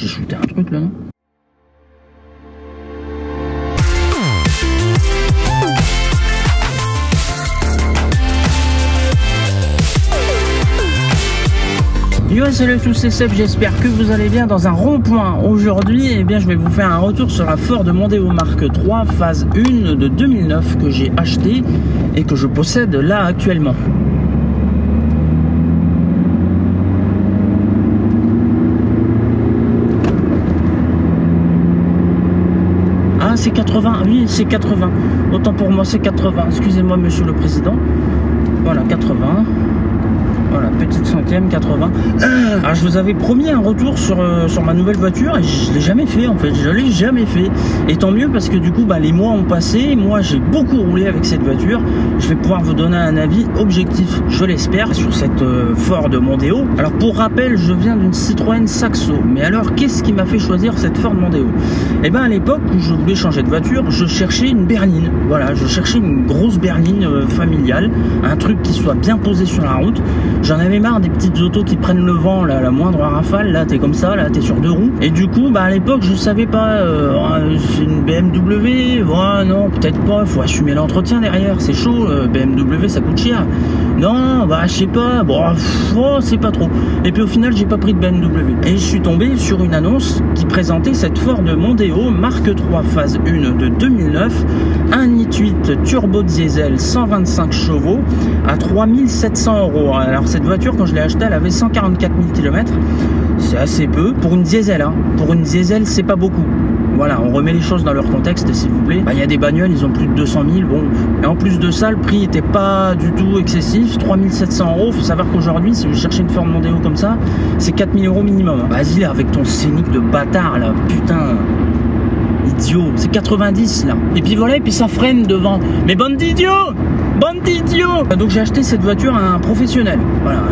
J'ai shooté un truc là, non Yo salut tous c'est Seb, j'espère que vous allez bien dans un rond-point. Aujourd'hui, eh bien, je vais vous faire un retour sur la Ford Mondeo Mark 3 phase 1 de 2009 que j'ai acheté et que je possède là actuellement. Ah, c'est 80, oui, c'est 80. Autant pour moi, c'est 80. Excusez-moi, monsieur le président. Voilà, 80. Voilà, petite centième, 80. Alors, je vous avais promis un retour sur, euh, sur ma nouvelle voiture et je l'ai jamais fait en fait. Je l'ai jamais fait. Et tant mieux parce que du coup, bah, les mois ont passé. Moi, j'ai beaucoup roulé avec cette voiture. Je vais pouvoir vous donner un avis objectif, je l'espère, sur cette euh, Ford Mondeo. Alors, pour rappel, je viens d'une Citroën Saxo. Mais alors, qu'est-ce qui m'a fait choisir cette Ford Mondeo? Eh ben, à l'époque où je voulais changer de voiture, je cherchais une berline. Voilà, je cherchais une grosse berline euh, familiale, un truc qui soit bien posé sur la route. J'en avais marre des petites autos qui prennent le vent, la moindre rafale, là, t'es comme ça, là, t'es sur deux roues. Et du coup, bah, à l'époque, je savais pas, euh, c'est une BMW, ouais, non, peut-être pas, faut assumer l'entretien derrière, c'est chaud, euh, BMW, ça coûte cher. Non, bah, je sais pas, bon, oh, c'est pas trop. Et puis au final, j'ai pas pris de BMW. Et je suis tombé sur une annonce qui présentait cette Ford Mondeo Mark 3 phase 1 de 2009, 1.8 turbo diesel 125 chevaux à 3700 euros. Cette voiture, quand je l'ai achetée, elle avait 144 000 km. C'est assez peu pour une diesel. Hein. Pour une diesel, c'est pas beaucoup. Voilà, on remet les choses dans leur contexte, s'il vous plaît. Bah, il y a des bagnoles, ils ont plus de 200 000. Bon, et en plus de ça, le prix était pas du tout excessif. 3700 euros. Faut savoir qu'aujourd'hui, si vous cherchez une Ford Mondeo comme ça, c'est 4000 euros minimum. Vas-y, là, avec ton scénic de bâtard, là, putain idiot. C'est 90 là. Et puis voilà, et puis ça freine devant. Mais bande d'idiots D'idiots Donc j'ai acheté cette voiture à un professionnel.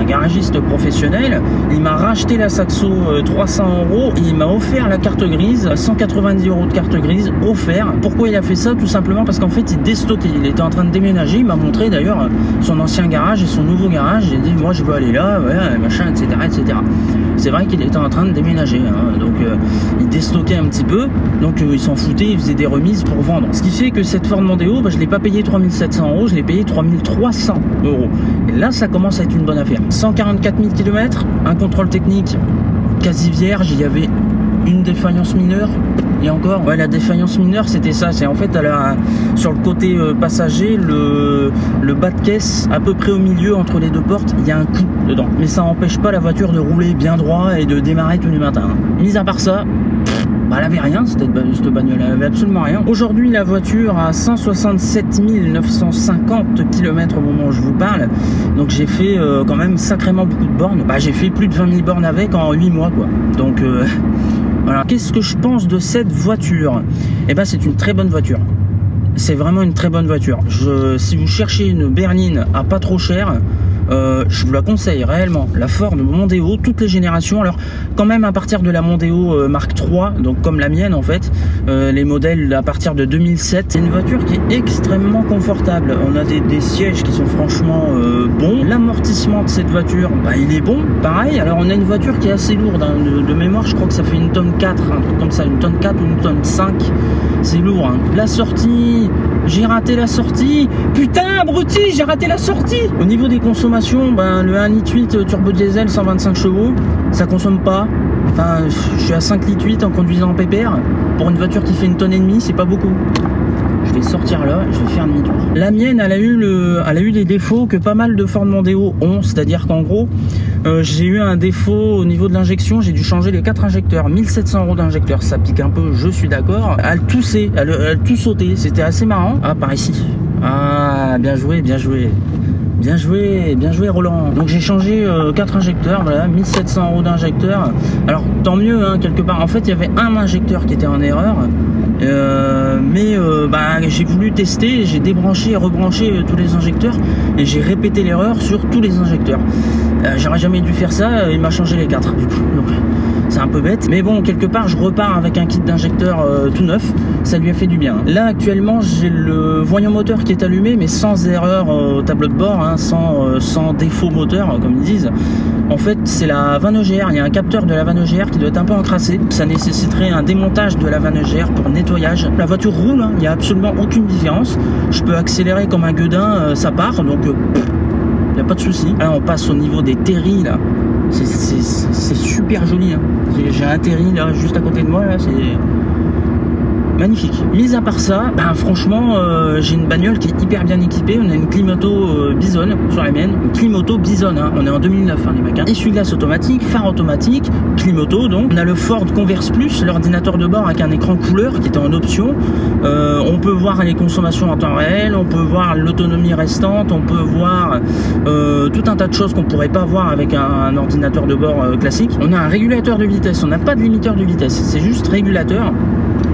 Un garagiste professionnel. Il m'a racheté la Saxo 300 euh, euros. Il m'a offert la carte grise, 190 euros de carte grise offert. Pourquoi il a fait ça? Tout simplement parce qu'en fait il déstockait. Il était en train de déménager. Il m'a montré d'ailleurs son ancien garage et son nouveau garage. J'ai dit moi je veux aller là, machin, etc. etc. C'est vrai qu'il était en train de déménager. Hein. donc euh, il déstockait un petit peu. Donc euh, il s'en foutait, il faisait des remises pour vendre. Ce qui fait que cette Ford Mondeo, bah, je ne l'ai pas payé 3700 euros, je l'ai payé 3300 euros. Et là, ça commence à être une bonne affaire. 144 000 km, un contrôle technique quasi vierge, il y avait une défaillance mineure. Et encore, ouais, la défaillance mineure, c'était ça. C'est en fait, sur le côté euh, passager, le, bas de caisse, à peu près au milieu entre les deux portes, il y a un coup dedans. Mais ça n'empêche pas la voiture de rouler bien droit et de démarrer tous les matins. Mis à part ça, elle avait rien, cette, bagnole, elle avait absolument rien. Aujourd'hui, la voiture a 167 950 km au moment où je vous parle. Donc j'ai fait euh, quand même sacrément beaucoup de bornes. Bah, j'ai fait plus de 20 000 bornes avec en 8 mois, quoi. Donc euh, voilà. Qu'est-ce que je pense de cette voiture? Eh ben, c'est une très bonne voiture. C'est vraiment une très bonne voiture. Si vous cherchez une berline à pas trop cher, euh, je vous la conseille réellement. La Ford Mondeo, toutes les générations. Alors quand même à partir de la Mondeo euh, Mark III, donc comme la mienne en fait, euh, les modèles à partir de 2007, c'est une voiture qui est extrêmement confortable. On a des, sièges qui sont franchement bons. L'amortissement de cette voiture, bah, il est bon. Pareil, alors on a une voiture qui est assez lourde. Hein. De, mémoire, je crois que ça fait une tonne 4, un truc comme ça, une tonne 4 ou une tonne 5. C'est lourd. Hein. La sortie, j'ai raté la sortie. Putain, abruti, j'ai raté la sortie. Au niveau des consommations ben, le 1 litre 8 turbo diesel 125 chevaux, ça consomme pas. Enfin, je suis à 5 litres 8 en conduisant en PPR. Pour une voiture qui fait une tonne et demie, c'est pas beaucoup. Je vais sortir là, je vais faire demi-tour. La mienne, elle a eu le, elle a eu les défauts que pas mal de Ford Mondeo ont, c'est-à-dire qu'en gros, euh, j'ai eu un défaut au niveau de l'injection, j'ai dû changer les quatre injecteurs, 1700 euros d'injecteur, ça pique un peu, je suis d'accord. Elle toussait, elle, elle tout sautait, c'était assez marrant. Ah, par ici. Ah, bien joué, bien joué. Bien joué, bien joué Roland. Donc j'ai changé 4 euh, injecteurs, voilà, 1700 euros d'injecteur. Alors tant mieux, hein, quelque part. En fait, il y avait un injecteur qui était en erreur. Euh, mais euh, bah, j'ai voulu tester, j'ai débranché et rebranché tous les injecteurs et j'ai répété l'erreur sur tous les injecteurs. J'aurais jamais dû faire ça, il m'a changé les 4 du coup. Donc, c'est un peu bête. Mais bon, quelque part, je repars avec un kit d'injecteur euh, tout neuf. Ça lui a fait du bien. Là, actuellement, j'ai le voyant moteur qui est allumé, mais sans erreur au tableau de bord, hein, sans, sans défaut moteur, comme ils disent. En fait, c'est la vanne EGR. Il y a un capteur de la vanne EGR qui doit être un peu encrassé. Ça nécessiterait un démontage de la vanne EGR pour nettoyage. La voiture roule, hein. il n'y a absolument aucune différence. Je peux accélérer comme un gueudin, ça part. Donc, il n'y a pas de souci. On passe au niveau des terris, là. C'est super joli. Hein. J'ai un terri, là, juste à côté de moi, là. C'est magnifique. Mis à part ça, ben franchement, euh, j'ai une bagnole qui est hyper bien équipée. On a une Climoto euh, Bison sur la mienne. Une Climoto Bison, hein. on est en 2009 hein, les mecs. Hein. Essuie-glace automatique, phare automatique, Climoto donc. On a le Ford Converse Plus, l'ordinateur de bord avec un écran couleur qui était en option. Euh, on peut voir les consommations en temps réel, on peut voir l'autonomie restante, on peut voir tout un tas de choses qu'on pourrait pas voir avec un, ordinateur de bord classique. On a un régulateur de vitesse, on n'a pas de limiteur de vitesse, c'est juste régulateur.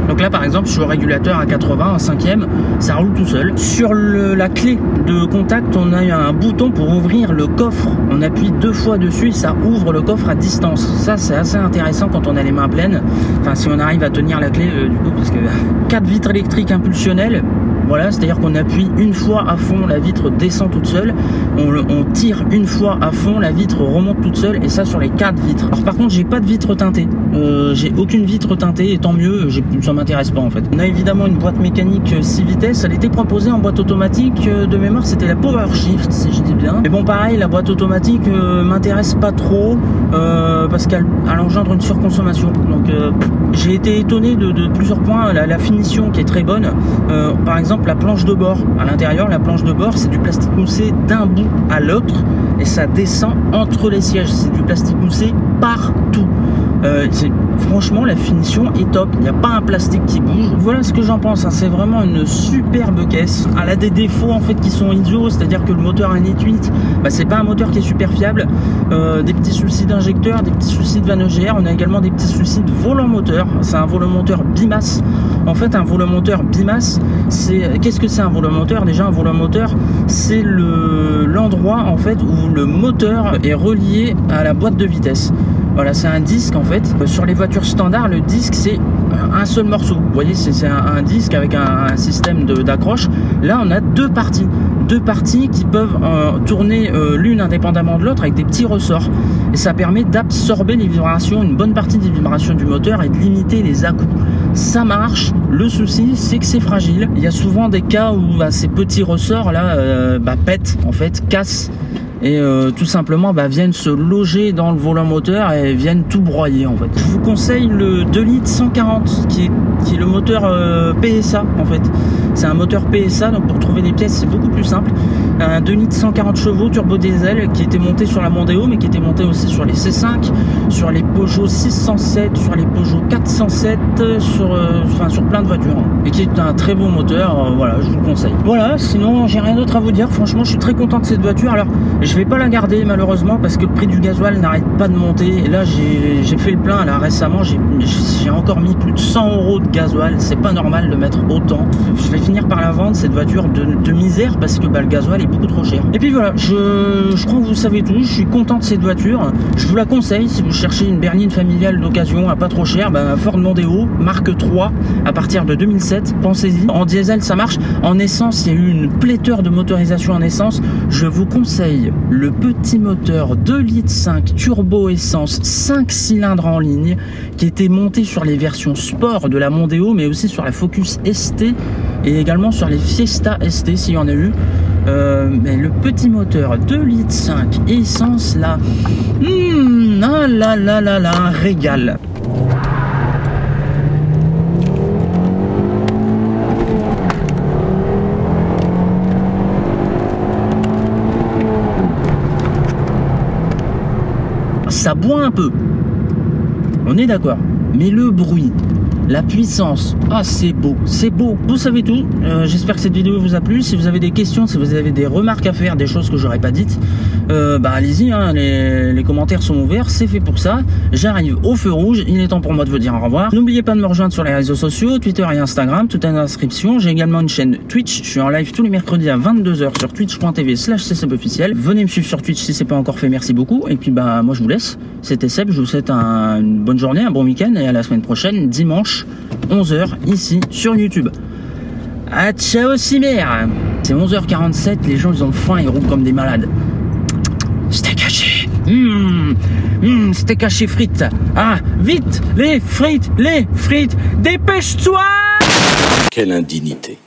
Donc là, par exemple, sur le régulateur à 80, en cinquième, ça roule tout seul. Sur la clé de contact, on a un bouton pour ouvrir le coffre. On appuie deux fois dessus et ça ouvre le coffre à distance. Ça, c'est assez intéressant quand on a les mains pleines. Enfin, si on arrive à tenir la clé, euh, du coup, parce que quatre vitres électriques impulsionnelles, voilà, c'est-à-dire qu'on appuie une fois à fond, la vitre descend toute seule. On, tire une fois à fond, la vitre remonte toute seule, et ça sur les quatre vitres. Alors par contre, j'ai pas de vitre teintée. Euh, j'ai aucune vitre teintée, et tant mieux, ça m'intéresse pas en fait. On a évidemment une boîte mécanique 6 vitesses. Elle était proposée en boîte automatique. Euh, de mémoire, c'était la Power Shift, si je dis bien. Mais bon, pareil, la boîte automatique euh, m'intéresse pas trop parce qu'elle engendre une surconsommation. Donc j'ai été étonné de, plusieurs points. La, finition qui est très bonne. par exemple la planche de bord. À l'intérieur, la planche de bord, c'est du plastique moussé d'un bout à l'autre et ça descend entre les sièges. C'est du plastique moussé partout. Euh, franchement, la finition est top. Il n'y a pas un plastique qui bouge. Voilà ce que j'en pense. Hein. C'est vraiment une superbe caisse. Elle a des défauts en fait qui sont idiots, c'est-à-dire que le moteur 1.8, bah, c'est pas un moteur qui est super fiable. Euh, des petits soucis d'injecteur, des petits soucis de van EGR. On a également des petits soucis de volant moteur. C'est un volant moteur bimasse. En fait, un volant moteur bimasse, c'est qu'est-ce que c'est un volant moteur? Déjà, un volant moteur, c'est le l'endroit en fait où le moteur est relié à la boîte de vitesse. Voilà, c'est un disque en fait. Sur les voitures standards, le disque c'est un seul morceau. Vous voyez, c'est un, disque avec un, système d'accroche. Là, on a deux parties. Deux parties qui peuvent euh, tourner euh, l'une indépendamment de l'autre avec des petits ressorts. Et ça permet d'absorber les vibrations, une bonne partie des vibrations du moteur et de limiter les à -coups. Ça marche. Le souci, c'est que c'est fragile. Il y a souvent des cas où bah, ces petits ressorts là euh, bah, pètent, en fait, cassent et euh, tout simplement bah, viennent se loger dans le volant moteur et viennent tout broyer en fait. Je vous conseille le 2 litres 140 qui est, qui est le moteur euh, PSA en fait. C'est un moteur PSA donc pour trouver des pièces c'est beaucoup plus simple. Un 2 litres 140 chevaux turbo diesel qui était monté sur la Mondeo mais qui était monté aussi sur les C5, sur les Peugeot 607, sur les Peugeot 407, sur, euh, enfin, sur plein de voitures et qui est un très bon moteur. voilà, je vous le conseille. Voilà, sinon j'ai rien d'autre à vous dire. Franchement, je suis très content de cette voiture. Alors, je vais pas la garder malheureusement parce que le prix du gasoil n'arrête pas de monter. Et là, j'ai fait le plein là récemment. J'ai encore mis plus de 100 euros de gasoil. C'est pas normal de mettre autant. Je vais finir par la vendre cette voiture de, misère parce que bah, le gasoil est beaucoup trop cher. Et puis voilà, je, crois que vous savez tout. Je suis content de cette voiture. Je vous la conseille si vous cherchez une berline familiale d'occasion à pas trop cher. Bah, Ford Mondeo, marque 3 à partir de 2007. Pensez-y. En diesel, ça marche. En essence, il y a eu une pléthore de motorisation en essence. Je vous conseille le petit moteur 2 litres 5 turbo essence 5 cylindres en ligne qui était monté sur les versions sport de la Mondeo mais aussi sur la Focus ST et également sur les Fiesta ST s'il y en a eu. Euh, mais le petit moteur 2 litres 5 essence là, hmm, ah là là là là, un régal. Ça boit un peu. On est d'accord. Mais le bruit, la puissance, ah c'est beau, c'est beau. Vous savez tout. Euh, j'espère que cette vidéo vous a plu. Si vous avez des questions, si vous avez des remarques à faire, des choses que j'aurais pas dites, euh, bah allez-y, hein, les, commentaires sont ouverts, c'est fait pour ça. J'arrive au feu rouge, il est temps pour moi de vous dire au revoir. N'oubliez pas de me rejoindre sur les réseaux sociaux, Twitter et Instagram, tout est en inscription. J'ai également une chaîne Twitch, je suis en live tous les mercredis à 22h sur twitch.tv slash officiel. Venez me suivre sur Twitch si c'est pas encore fait, merci beaucoup. Et puis bah moi je vous laisse, c'était Seb, je vous souhaite un- une bonne journée, un bon week-end et à la semaine prochaine, dimanche, 11h, ici sur YouTube. Ah ciao Cimer C'est 11h47, les gens ils ont faim, ils roulent comme des malades. Steak haché frites. Ah, vite Les frites Les frites. Dépêche-toi! Quelle indignité.